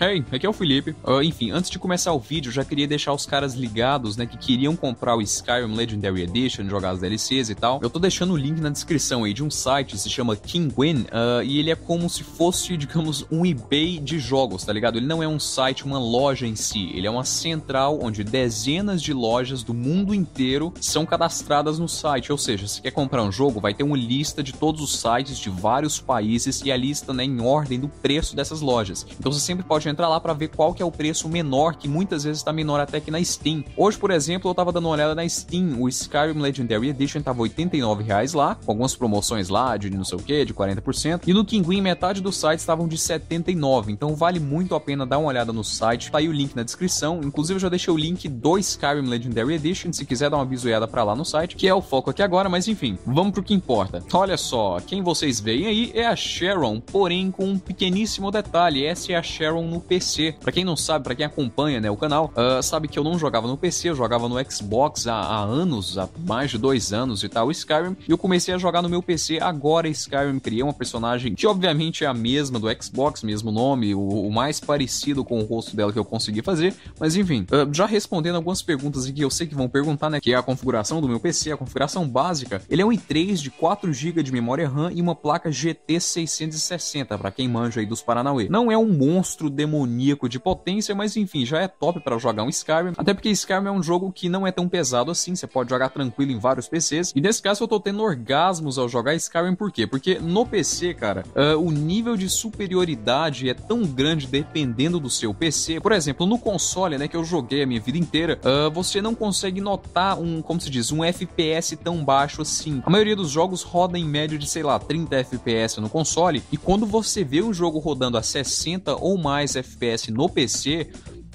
Hey, aqui é o Felipe. Uh, enfim, antes de começar o vídeo, já queria deixar os caras ligados, né, que queriam comprar o Skyrim Legendary Edition, jogar as DLCs e tal. Eu tô deixando o link na descrição aí de um site, se chama Kinguin, uh, e ele é como se fosse, digamos, um eBay de jogos, tá ligado? Ele não é um site, uma loja em si, ele é uma central onde dezenas de lojas do mundo inteiro são cadastradas no site, ou seja, se quer comprar um jogo, vai ter uma lista de todos os sites de vários países e a lista, né, em ordem do preço dessas lojas. Então você sempre pode pode entrar lá para ver qual que é o preço menor, que muitas vezes está menor até que na Steam. Hoje, por exemplo, eu tava dando uma olhada na Steam, o Skyrim Legendary Edition tava R$ 89,00 lá, com algumas promoções lá de não sei o que, de 40%, e no Kinguin metade dos sites estavam de 79, então vale muito a pena dar uma olhada no site, tá aí o link na descrição, inclusive eu já deixei o link do Skyrim Legendary Edition, se quiser dar uma bisoiada para lá no site, que é o foco aqui agora, mas enfim, vamos pro que importa. Olha só, quem vocês veem aí é a Sharon, porém com um pequeníssimo detalhe, essa é a Sharon no PC. Para quem não sabe, para quem acompanha né, o canal, uh, sabe que eu não jogava no PC, eu jogava no Xbox há, há, anos, há mais de dois anos e tal, Skyrim. E eu comecei a jogar no meu PC agora Skyrim. Criei uma personagem que obviamente é a mesma do Xbox, mesmo nome, o, o mais parecido com o rosto dela que eu consegui fazer. Mas enfim, uh, já respondendo algumas perguntas que eu sei que vão perguntar, né? Que é a configuração do meu PC, a configuração básica. Ele é um i3 de 4 GB de memória RAM e uma placa GT 660, para quem manja aí dos Paranauê. Não é um monstro de demoníaco de potência, mas enfim, já é top para jogar um Skyrim. Até porque Skyrim é um jogo que não é tão pesado assim, você pode jogar tranquilo em vários PCs. E nesse caso eu tô tendo orgasmos ao jogar Skyrim, por quê? Porque no PC, cara, uh, o nível de superioridade é tão grande dependendo do seu PC. Por exemplo, no console, né, que eu joguei a minha vida inteira, uh, você não consegue notar um, como se diz, um FPS tão baixo assim. A maioria dos jogos roda em média de, sei lá, 30 FPS no console, e quando você vê um jogo rodando a 60 ou mais FPS no PC,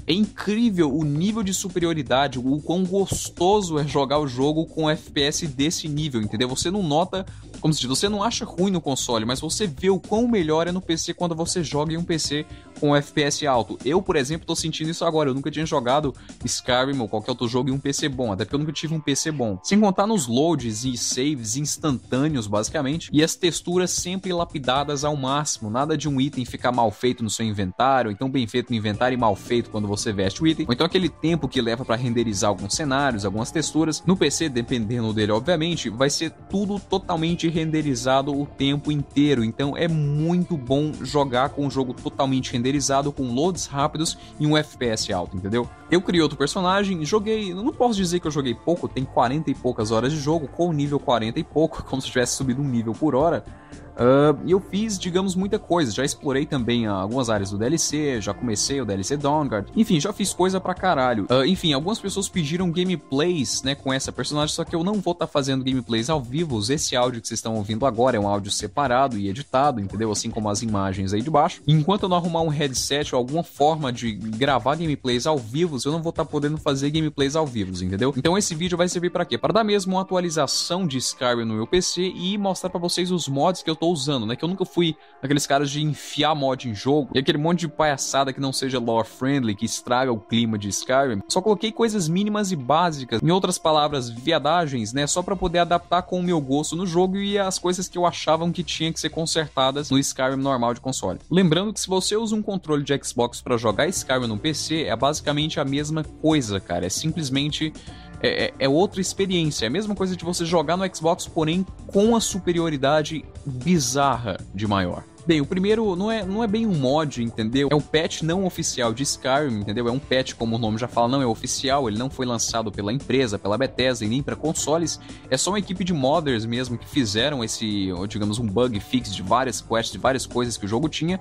é incrível o nível de superioridade, o quão gostoso é jogar o jogo com FPS desse nível, entendeu? Você não nota, como se diz, você não acha ruim no console, mas você vê o quão melhor é no PC quando você joga em um PC com FPS alto. Eu, por exemplo, tô sentindo isso agora. Eu nunca tinha jogado Skyrim ou qualquer outro jogo em um PC bom, até porque eu nunca tive um PC bom. Sem contar nos loads e saves instantâneos, basicamente, e as texturas sempre lapidadas ao máximo. Nada de um item ficar mal feito no seu inventário, então bem feito no inventário e mal feito quando você veste o item, ou então aquele tempo que leva para renderizar alguns cenários, algumas texturas. No PC, dependendo dele, obviamente, vai ser tudo totalmente renderizado o tempo inteiro. Então é muito bom jogar com o jogo totalmente renderizado com loads rápidos e um FPS alto, entendeu? Eu criei outro personagem, joguei, não posso dizer que eu joguei pouco, tem 40 e poucas horas de jogo, com nível 40 e pouco, como se tivesse subido um nível por hora. Uh, e eu fiz, digamos, muita coisa. Já explorei também algumas áreas do DLC, já comecei o DLC Dawnguard. Enfim, já fiz coisa pra caralho. Uh, enfim, algumas pessoas pediram gameplays, né, com essa personagem, só que eu não vou estar tá fazendo gameplays ao vivo. Esse áudio que vocês estão ouvindo agora é um áudio separado e editado, entendeu? Assim como as imagens aí de baixo. Enquanto eu não arrumar um headset ou alguma forma de gravar gameplays ao vivo, eu não vou estar tá podendo fazer gameplays ao vivo, entendeu? Então esse vídeo vai servir para quê? Para dar mesmo uma atualização de Skyrim no meu PC e mostrar para vocês os mods que eu tô usando, né? Que eu nunca fui aqueles caras de enfiar mod em jogo e aquele monte de palhaçada que não seja lore friendly, que estraga o clima de Skyrim. Só coloquei coisas mínimas e básicas, em outras palavras, viadagens, né? Só para poder adaptar com o meu gosto no jogo e as coisas que eu achava que tinha que ser consertadas no Skyrim normal de console. Lembrando que se você usa um controle de Xbox para jogar Skyrim no PC, é basicamente a mesma coisa, cara. É simplesmente é, é, é, outra experiência. É a mesma coisa de você jogar no Xbox, porém com a superioridade bizarra de maior. Bem, o primeiro não é, não é bem um mod, entendeu? É um patch não oficial de Skyrim, entendeu? É um patch, como o nome já fala, não é oficial, ele não foi lançado pela empresa, pela Bethesda e nem para consoles. É só uma equipe de modders mesmo que fizeram esse, digamos, um bug fix de várias quests, de várias coisas que o jogo tinha,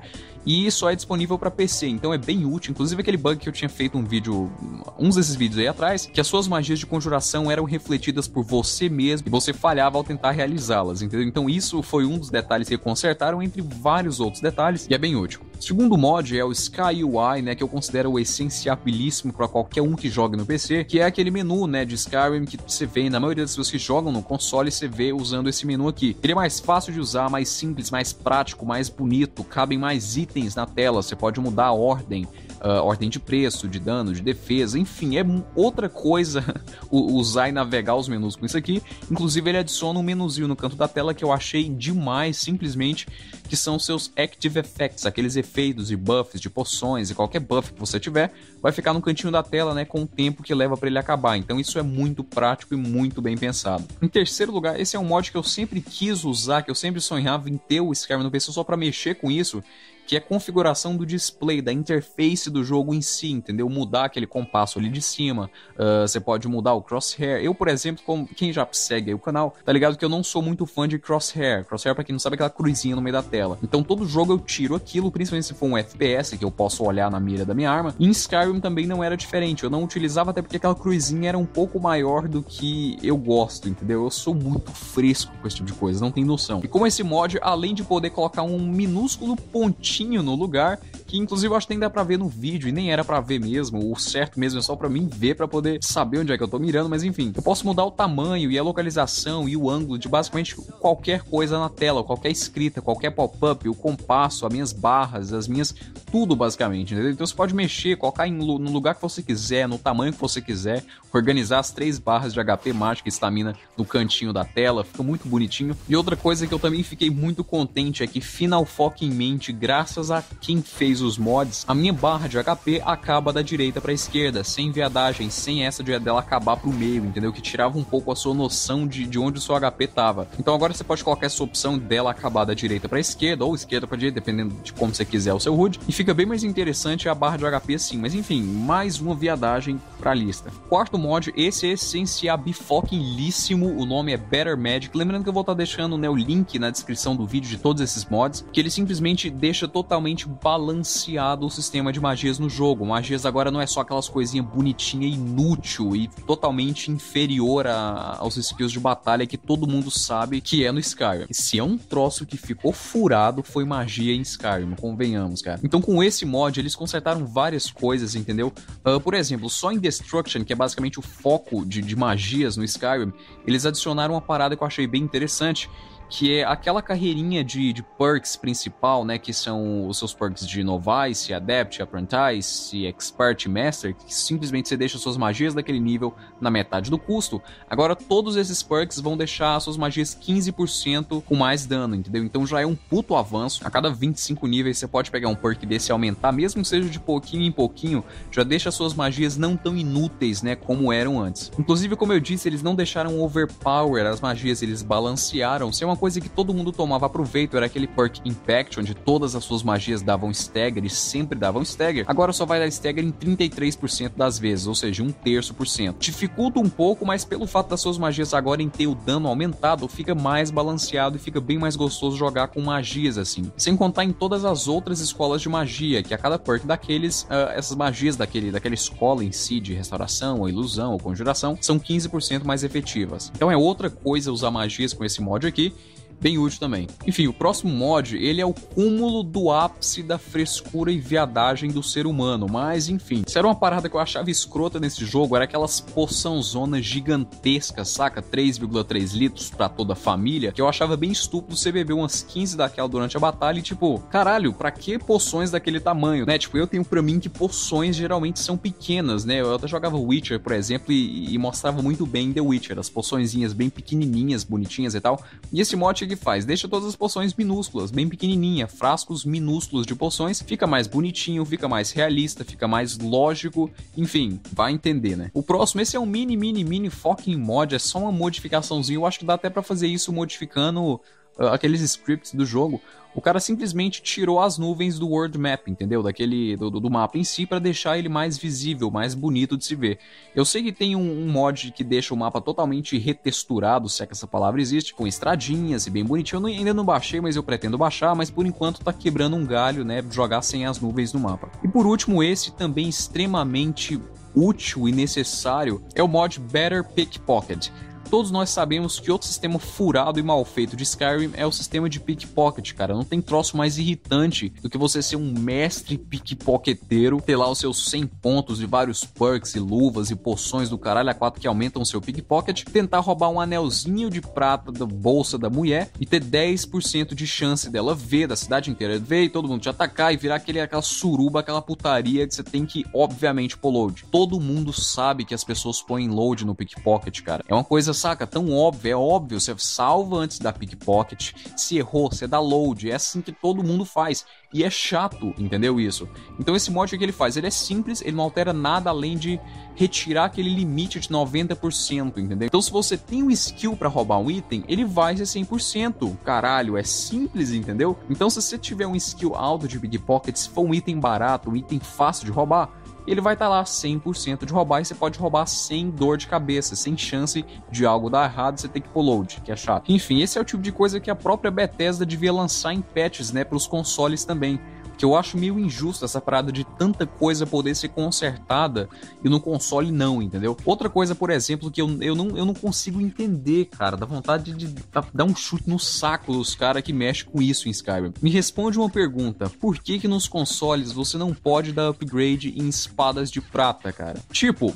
e só é disponível para PC, então é bem útil. Inclusive aquele bug que eu tinha feito um vídeo, uns desses vídeos aí atrás, que as suas magias de conjuração eram refletidas por você mesmo e você falhava ao tentar realizá-las, entendeu? Então isso foi um dos detalhes que consertaram entre vários outros detalhes e é bem útil. O segundo mod é o Sky UI, né, que eu considero o essenciabilíssimo para qualquer um que jogue no PC, que é aquele menu, né, de Skyrim que você vê na maioria das pessoas que jogam no console, você vê usando esse menu aqui. Ele é mais fácil de usar, mais simples, mais prático, mais bonito, cabem mais itens na tela, você pode mudar a ordem uh, ordem de preço, de dano, de defesa, enfim, é outra coisa usar e navegar os menus com isso aqui. Inclusive, ele adiciona um menuzinho no canto da tela que eu achei demais, simplesmente, que são seus Active Effects, aqueles efeitos e buffs de poções e qualquer buff que você tiver, vai ficar no cantinho da tela, né, com o tempo que leva para ele acabar. Então, isso é muito prático e muito bem pensado. Em terceiro lugar, esse é um mod que eu sempre quis usar, que eu sempre sonhava em ter o Skyrim no PC só para mexer com isso, que é a configuração do display, da interface do jogo em si, entendeu? Mudar aquele compasso ali de cima, uh, você pode mudar o crosshair. Eu, por exemplo, como quem já segue o canal, tá ligado que eu não sou muito fã de crosshair. Crosshair, pra quem não sabe, é aquela cruzinha no meio da tela. Então todo jogo eu tiro aquilo, principalmente se for um FPS, que eu posso olhar na mira da minha arma. E em Skyrim também não era diferente, eu não utilizava até porque aquela cruzinha era um pouco maior do que eu gosto, entendeu? Eu sou muito fresco com esse tipo de coisa, não tem noção. E como esse mod, além de poder colocar um minúsculo pontinho no lugar, que inclusive eu acho que nem dá pra ver no vídeo, e nem era para ver mesmo, o certo mesmo é só para mim ver para poder saber onde é que eu tô mirando, mas enfim, eu posso mudar o tamanho e a localização e o ângulo de basicamente qualquer coisa na tela, qualquer escrita, qualquer pop-up, o compasso, as minhas barras, as minhas tudo basicamente, entendeu? Então você pode mexer, colocar em, no lugar que você quiser, no tamanho que você quiser, organizar as três barras de HP mágica e estamina no cantinho da tela, fica muito bonitinho. E outra coisa que eu também fiquei muito contente é que Final em mente, graças graças a quem fez os mods, a minha barra de HP acaba da direita para esquerda, sem viadagem, sem essa de dela acabar pro meio, entendeu? Que tirava um pouco a sua noção de, de onde o seu HP tava. Então agora você pode colocar essa opção dela acabar da direita para esquerda ou esquerda para direita, dependendo de como você quiser o seu HUD, e fica bem mais interessante a barra de HP assim. Mas enfim, mais uma viadagem pra lista. Quarto mod, esse é essenciabifoquinlíssimo, o nome é Better Magic. Lembrando que eu vou estar tá deixando né, o link na descrição do vídeo de todos esses mods, que ele simplesmente deixa totalmente balanceado o sistema de magias no jogo. Magias agora não é só aquelas coisinhas bonitinha e inútil e totalmente inferior a, aos skills de batalha que todo mundo sabe que é no Skyrim. Se é um troço que ficou furado, foi magia em Skyrim, convenhamos, cara. Então com esse mod eles consertaram várias coisas, entendeu? Uh, por exemplo, só em Destruction, que é basicamente o foco de, de magias no Skyrim, eles adicionaram uma parada que eu achei bem interessante, que é aquela carreirinha de, de perks principal, né, que são os seus perks de Novice, Adept, Apprentice, Expert Master, que simplesmente você deixa suas magias daquele nível na metade do custo. Agora todos esses perks vão deixar suas magias 15% com mais dano, entendeu? Então já é um puto avanço. A cada 25 níveis você pode pegar um perk desse e aumentar, mesmo que seja de pouquinho em pouquinho, já deixa suas magias não tão inúteis, né, como eram antes. Inclusive, como eu disse, eles não deixaram overpower as magias, eles balancearam. Se é uma coisa que todo mundo tomava proveito era aquele perk Impact, onde todas as suas magias davam stagger e sempre davam stagger. Agora só vai dar stagger em 33% das vezes, ou seja, um terço por cento. Dificulta um pouco, mas pelo fato das suas magias agora em ter o dano aumentado, fica mais balanceado e fica bem mais gostoso jogar com magias assim. Sem contar em todas as outras escolas de magia, que a cada perk daqueles, uh, essas magias daquele, daquela escola em si de restauração, ou ilusão, ou conjuração, são 15% mais efetivas. Então é outra coisa usar magias com esse mod aqui, bem útil também. Enfim, o próximo mod, ele é o cúmulo do ápice da frescura e viadagem do ser humano, mas enfim, se era uma parada que eu achava escrota nesse jogo, era aquelas poção zonas gigantescas, saca? 3,3 litros para toda a família, que eu achava bem estúpido você beber umas 15 daquela durante a batalha e tipo, caralho, pra que poções daquele tamanho, né? Tipo, eu tenho pra mim que poções geralmente são pequenas, né? Eu até jogava Witcher, por exemplo, e, e mostrava muito bem The Witcher, as poçõezinhas bem pequenininhas, bonitinhas e tal. E esse mod que faz? Deixa todas as poções minúsculas, bem pequenininha, frascos minúsculos de poções, fica mais bonitinho, fica mais realista, fica mais lógico, enfim, vai entender, né? O próximo, esse é um mini, mini, mini fucking mod, é só uma modificaçãozinha, eu acho que dá até para fazer isso modificando aqueles scripts do jogo, o cara simplesmente tirou as nuvens do world map, entendeu? Daquele do, do mapa em si para deixar ele mais visível, mais bonito de se ver. Eu sei que tem um, um, mod que deixa o mapa totalmente retexturado, se é que essa palavra existe, com estradinhas e bem bonitinho. Eu não, ainda não baixei, mas eu pretendo baixar, mas por enquanto tá quebrando um galho, né, jogar sem as nuvens no mapa. E por último, esse também extremamente útil e necessário é o mod Better Pickpocket. Todos nós sabemos que outro sistema furado e mal feito de Skyrim é o sistema de pickpocket, cara. Não tem troço mais irritante do que você ser um mestre pickpocketeiro, ter lá os seus 100 pontos de vários perks e luvas e poções do caralho a 4 que aumentam seu pickpocket, tentar roubar um anelzinho de prata da bolsa da mulher e ter 10% de chance dela ver, da cidade inteira ver e todo mundo te atacar e virar aquele, aquela suruba, aquela putaria que você tem que, obviamente, pôr load. Todo mundo sabe que as pessoas põem load no pickpocket, cara. É uma coisa, saca, tão óbvia, é óbvio. Você salva antes da pickpocket, se errou, você dá load. É assim que todo mundo faz. E é chato, entendeu isso? Então esse mod que ele faz, ele é simples, ele não altera nada além de retirar aquele limite de 90%, entendeu? Então se você tem um skill para roubar um item, ele vai ser 100%. Caralho, é simples, entendeu? Então se você tiver um skill alto de pickpocket, se for um item barato, um item fácil de roubar, ele vai estar tá lá 100% de roubar e você pode roubar sem dor de cabeça, sem chance de algo dar errado você ter que pôr load, que é chato. Enfim, esse é o tipo de coisa que a própria Bethesda devia lançar em patches, né, para os consoles também que eu acho meio injusto essa parada de tanta coisa poder ser consertada e no console não, entendeu? Outra coisa, por exemplo, que eu, eu, não, eu não consigo entender, cara, da vontade de, de dar um chute no saco dos caras que mexem com isso em Skyrim. Me responde uma pergunta: por que que nos consoles você não pode dar upgrade em espadas de prata, cara? Tipo,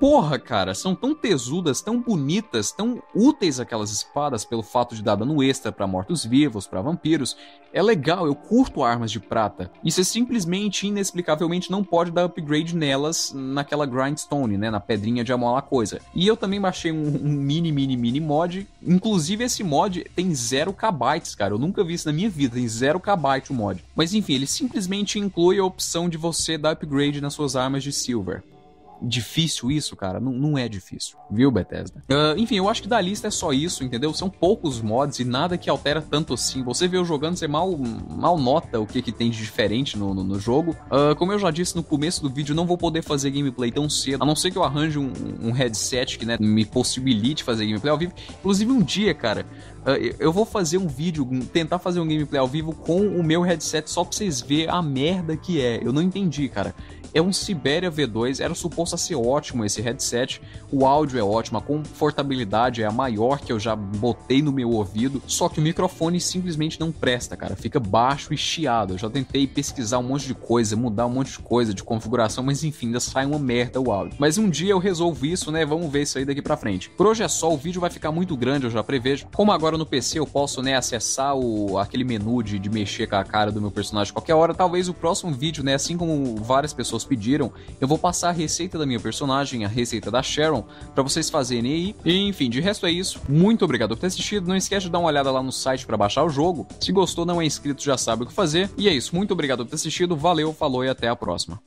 porra, cara, são tão tesudas, tão bonitas, tão úteis aquelas espadas pelo fato de dar dano extra para mortos-vivos, para vampiros. É legal, eu curto armas de prata. E você simplesmente, inexplicavelmente, não pode dar upgrade nelas naquela grindstone, né, na pedrinha de amolar coisa. E eu também baixei um, um mini, mini, mini mod. Inclusive esse mod tem 0 kbytes, cara. Eu nunca vi isso na minha vida, tem 0 kbyte o mod. Mas enfim, ele simplesmente inclui a opção de você dar upgrade nas suas armas de silver difícil isso, cara? Não, não é difícil, viu, Bethesda? Uh, enfim, eu acho que da lista é só isso, entendeu? São poucos mods e nada que altera tanto assim. Você vê o jogando, você mal, mal nota o que, que tem de diferente no, no, no jogo. Uh, como eu já disse no começo do vídeo, não vou poder fazer gameplay tão cedo, a não ser que eu arranje um, um headset que né, me possibilite fazer gameplay ao vivo. Inclusive, um dia, cara, Uh, eu vou fazer um vídeo, tentar fazer um gameplay ao vivo com o meu headset só pra vocês verem a merda que é. Eu não entendi, cara. É um Siberia V2, era suposto a ser ótimo esse headset, o áudio é ótimo, a confortabilidade é a maior que eu já botei no meu ouvido, só que o microfone simplesmente não presta, cara, fica baixo e chiado. Eu já tentei pesquisar um monte de coisa, mudar um monte de coisa de configuração, mas enfim, ainda sai uma merda o áudio. Mas um dia eu resolvo isso, né? Vamos ver isso aí daqui pra frente. Por hoje é só, o vídeo vai ficar muito grande, eu já prevejo. Como agora no PC eu posso, né, acessar o, aquele menu de, de mexer com a cara do meu personagem qualquer hora, talvez o próximo vídeo, né, assim como várias pessoas pessoas pediram, eu vou passar a receita da minha personagem, a receita da Sharon, para vocês fazerem aí. E, enfim, de resto é isso. Muito obrigado por ter assistido. Não esquece de dar uma olhada lá no site para baixar o jogo. Se gostou, não é inscrito, já sabe o que fazer. E é isso. Muito obrigado por ter assistido. Valeu, falou e até a próxima.